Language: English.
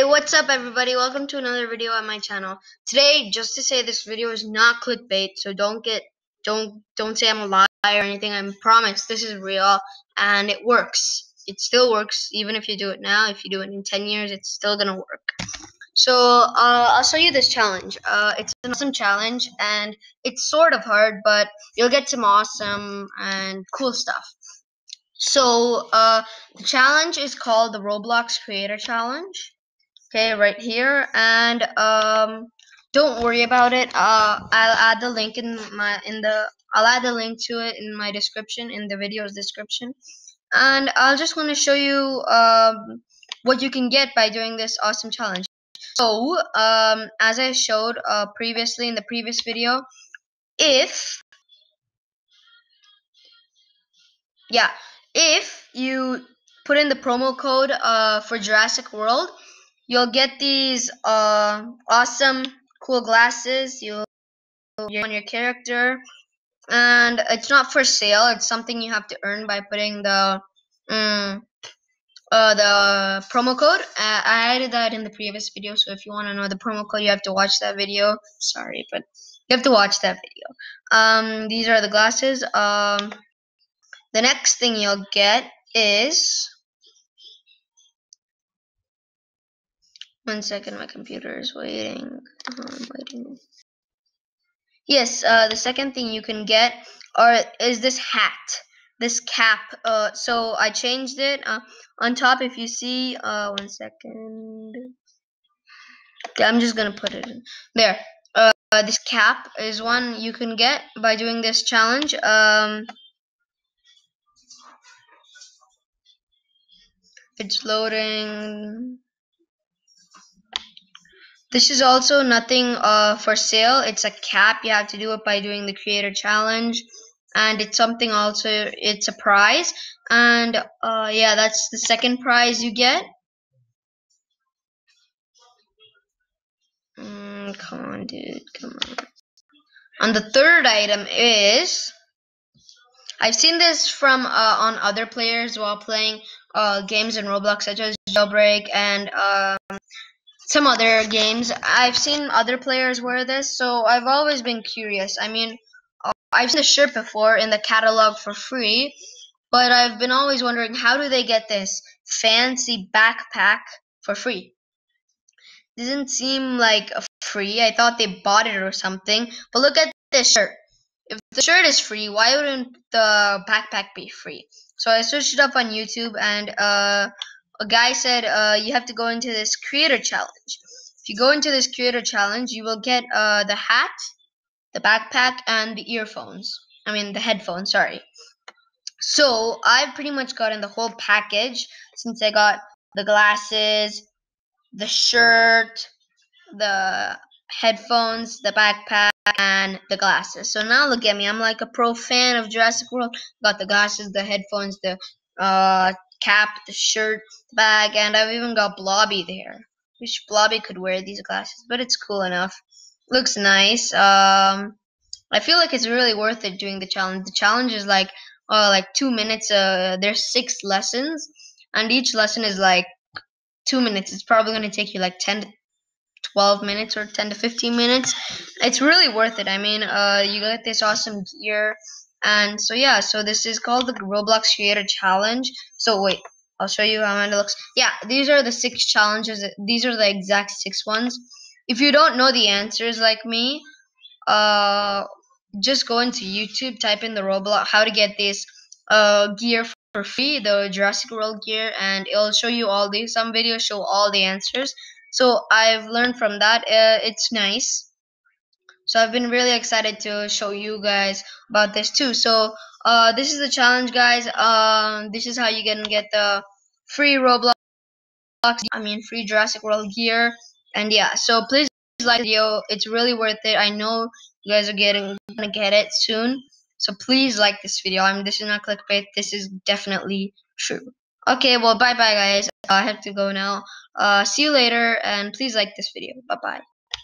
Hey, what's up everybody? Welcome to another video on my channel. Today, just to say this video is not clickbait, so don't get don't don't say I'm a liar or anything. I promise this is real and it works. It still works even if you do it now. If you do it in 10 years, it's still going to work. So, uh, I'll show you this challenge. Uh, it's an awesome challenge and it's sort of hard, but you'll get some awesome and cool stuff. So, uh, the challenge is called the Roblox Creator Challenge okay right here and um don't worry about it. Uh i'll add the link in my in the i'll add the link to it in my description in the video's description. And i'll just want to show you um what you can get by doing this awesome challenge. So um as i showed uh previously in the previous video if yeah if you put in the promo code uh for jurassic world you'll get these uh, awesome cool glasses. You'll on your character. And it's not for sale. It's something you have to earn by putting the um, uh, the promo code. Uh, I added that in the previous video so if you want to know the promo code you have to watch that video. Sorry but you have to watch that video. Um, these are the glasses. Um, the next thing you'll get is One second, my computer is waiting. I'm waiting. Yes, uh, the second thing you can get are is this hat, this cap. Uh, so I changed it. Uh, on top, if you see, uh, one second. I'm just gonna put it in there. Uh, this cap is one you can get by doing this challenge. Um, it's loading. This is also nothing uh, for sale. It's a cap. You have to do it by doing the creator challenge. And it's something also, it's a prize. And uh, yeah, that's the second prize you get. Mm, come on, dude. Come on. And the third item is I've seen this from uh, on other players while playing uh, games in Roblox, such as Jailbreak and um, some other games. I've seen other players wear this, so I've always been curious. I mean, uh, I've seen the shirt before in the catalog for free, but I've been always wondering how do they get this fancy backpack for free? Doesn't seem like free. I thought they bought it or something. But look at this shirt. If the shirt is free, why wouldn't the backpack be free? So I searched it up on YouTube and uh a guy said uh, you have to go into this creator challenge. If you go into this creator challenge, you will get uh, the hat, the backpack, and the earphones. I mean, the headphones, sorry. So, I've pretty much gotten the whole package since I got the glasses, the shirt, the headphones, the backpack, and the glasses. So now look at me. I'm like a pro fan of Jurassic World. Got the glasses, the headphones, the uh, cap, the shirt, the bag, and I've even got Blobby there. Wish Blobby could wear these glasses, but it's cool enough. Looks nice. Um, I feel like it's really worth it doing the challenge. The challenge is like, uh, like two minutes. Uh, there's six lessons, and each lesson is like two minutes. It's probably gonna take you like ten to 12 minutes or 10 to 15 minutes. It's really worth it. I mean, uh, you get this awesome gear. And so yeah, so this is called the Roblox Creator Challenge. So wait, I'll show you how it looks. Yeah, these are the six challenges. These are the exact six ones. If you don't know the answers like me, uh, just go into YouTube, type in the Roblox how to get this uh gear for free, the Jurassic World gear, and it'll show you all these. Some videos show all the answers. So I've learned from that. Uh, it's nice. So I've been really excited to show you guys about this too. So uh, this is the challenge, guys. Um, this is how you can get the free Roblox. I mean, free Jurassic World gear. And yeah, so please like the video. It's really worth it. I know you guys are getting gonna get it soon. So please like this video. I mean, this is not clickbait. This is definitely true. Okay, well, bye bye, guys. I have to go now. Uh, see you later, and please like this video. Bye bye.